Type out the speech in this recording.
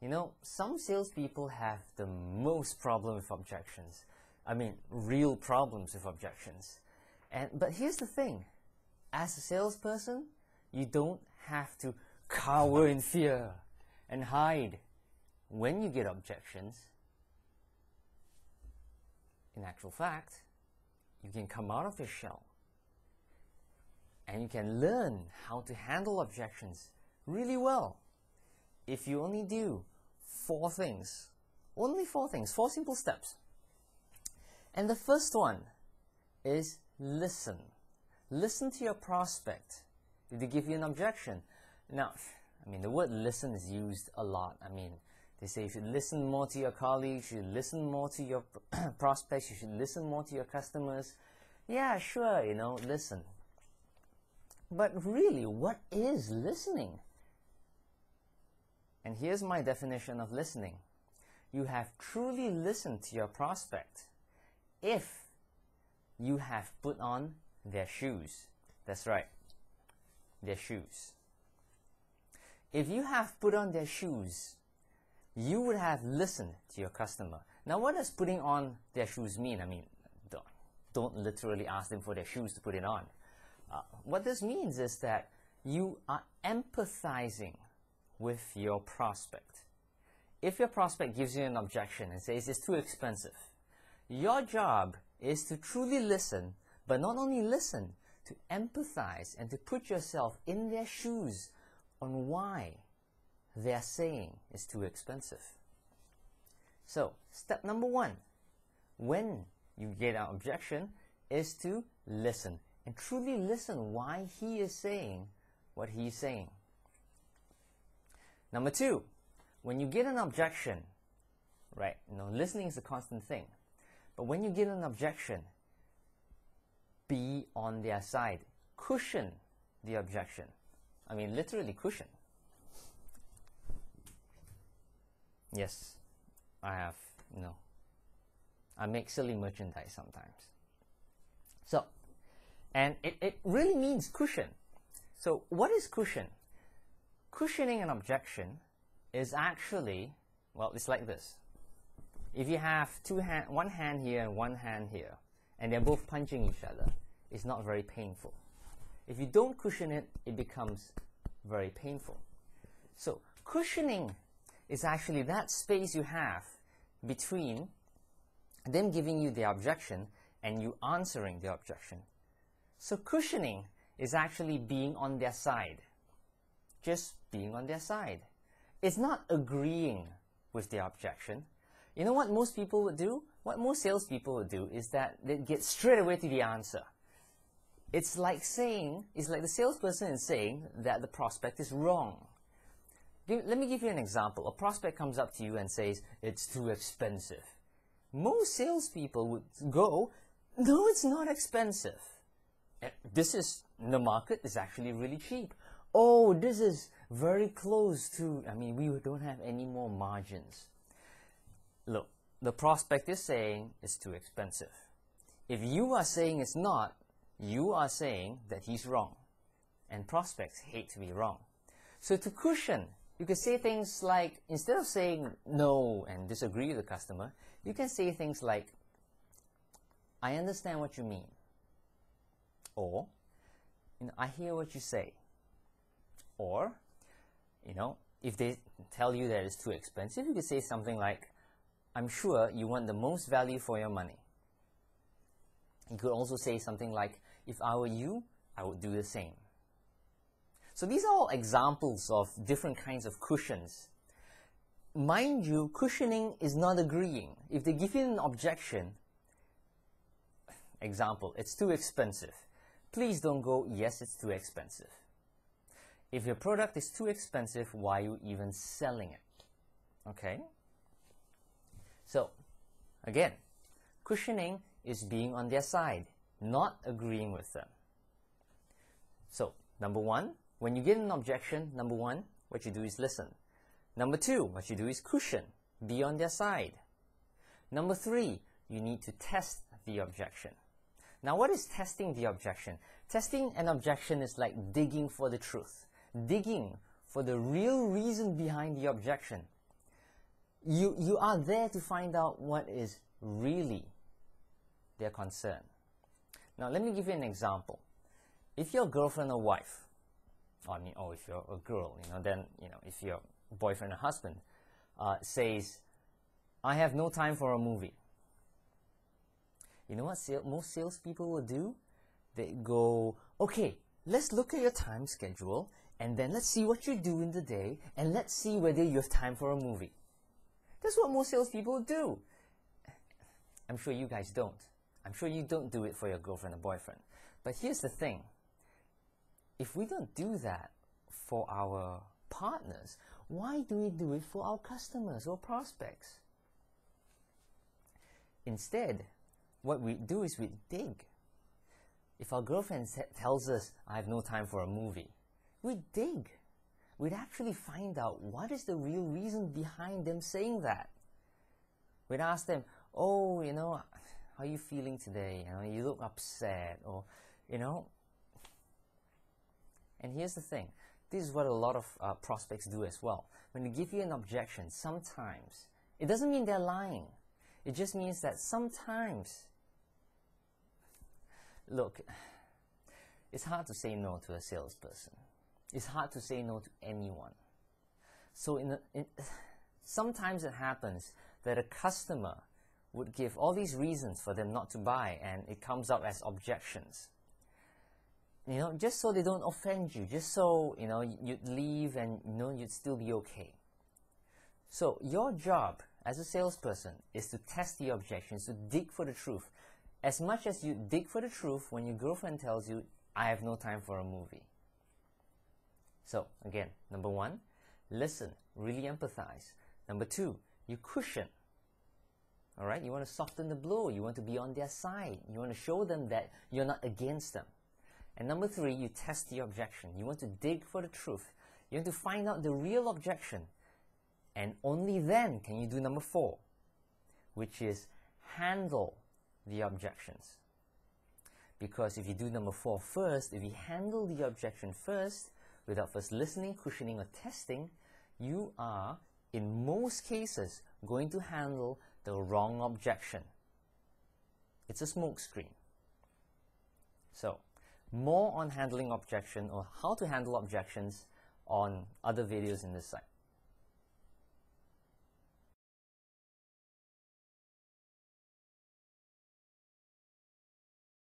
You know, some salespeople have the most problem with objections. I mean, real problems with objections. And but here's the thing: as a salesperson, you don't have to cower in fear and hide when you get objections. In actual fact, you can come out of your shell and you can learn how to handle objections really well if you only do four things. Only four things, four simple steps. And the first one is listen. Listen to your prospect. If they give you an objection, now, I mean, the word listen is used a lot. I mean, they say you should listen more to your colleagues, you should listen more to your prospects, you should listen more to your customers. Yeah, sure, you know, listen. But really, what is listening? And here's my definition of listening. You have truly listened to your prospect if you have put on their shoes. That's right, their shoes. If you have put on their shoes, you would have listened to your customer. Now, what does putting on their shoes mean? I mean, don't, don't literally ask them for their shoes to put it on. Uh, what this means is that you are empathizing with your prospect. If your prospect gives you an objection and says it's too expensive, your job is to truly listen, but not only listen, to empathize and to put yourself in their shoes on why they're saying it's too expensive. So, step number one, when you get an objection, is to listen and truly listen why he is saying what he's saying. Number two, when you get an objection, right, you know, listening is a constant thing, but when you get an objection, be on their side. Cushion the objection. I mean, literally cushion. Yes, I have, you know, I make silly merchandise sometimes. So, and it, it really means cushion. So, what is cushion? Cushioning an objection is actually, well, it's like this. If you have two hand, one hand here and one hand here, and they're both punching each other, it's not very painful. If you don't cushion it, it becomes very painful. So cushioning is actually that space you have between them giving you the objection and you answering the objection. So cushioning is actually being on their side. Just being on their side. It's not agreeing with the objection. You know what most people would do? What most salespeople would do is that they get straight away to the answer. It's like saying, it's like the salesperson is saying that the prospect is wrong. Let me give you an example. A prospect comes up to you and says, it's too expensive. Most salespeople would go, no, it's not expensive. Eh, this is, the market is actually really cheap. Oh, this is very close to, I mean, we don't have any more margins. Look, the prospect is saying it's too expensive. If you are saying it's not, you are saying that he's wrong. And prospects hate to be wrong. So to cushion, you can say things like, instead of saying no and disagree with the customer, you can say things like, I understand what you mean. Or, you know, I hear what you say. Or, you know, if they tell you that it's too expensive, you could say something like, I'm sure you want the most value for your money. You could also say something like, if I were you, I would do the same. So these are all examples of different kinds of cushions. Mind you, cushioning is not agreeing. If they give you an objection, example, it's too expensive. Please don't go, yes, it's too expensive. If your product is too expensive, why are you even selling it? Okay? So, again, cushioning is being on their side not agreeing with them. So, number one, when you get an objection, number one, what you do is listen. Number two, what you do is cushion, be on their side. Number three, you need to test the objection. Now, what is testing the objection? Testing an objection is like digging for the truth, digging for the real reason behind the objection. you, you are there to find out what is really their concern. Now, let me give you an example. If your girlfriend or wife, or I mean, oh, if you're a girl, you know, then, you know, if your boyfriend or husband uh, says, I have no time for a movie. You know what sale, most salespeople will do? They go, okay, let's look at your time schedule and then let's see what you do in the day and let's see whether you have time for a movie. That's what most salespeople do. I'm sure you guys don't. I'm sure you don't do it for your girlfriend or boyfriend. But here's the thing if we don't do that for our partners, why do we do it for our customers or prospects? Instead, what we do is we dig. If our girlfriend tells us, I have no time for a movie, we dig. We'd actually find out what is the real reason behind them saying that. We'd ask them, oh, you know, how are you feeling today? You know, you look upset, or, you know. And here's the thing this is what a lot of uh, prospects do as well. When they give you an objection, sometimes it doesn't mean they're lying. It just means that sometimes, look, it's hard to say no to a salesperson. It's hard to say no to anyone. So in, in sometimes it happens that a customer would give all these reasons for them not to buy and it comes up as objections. You know just so they don't offend you just so you know you'd leave and you know you'd still be okay. So your job as a salesperson is to test the objections to dig for the truth. As much as you dig for the truth when your girlfriend tells you i have no time for a movie so again number one listen really empathize number two you cushion all right, you want to soften the blow. You want to be on their side. You want to show them that you're not against them. And number three, you test the objection. You want to dig for the truth. You want to find out the real objection. And only then can you do number four, which is handle the objections. Because if you do number four first, if you handle the objection first, without first listening, cushioning, or testing, you are, in most cases, going to handle the wrong objection. It's a smokescreen. So, more on handling objection or how to handle objections on other videos in this site.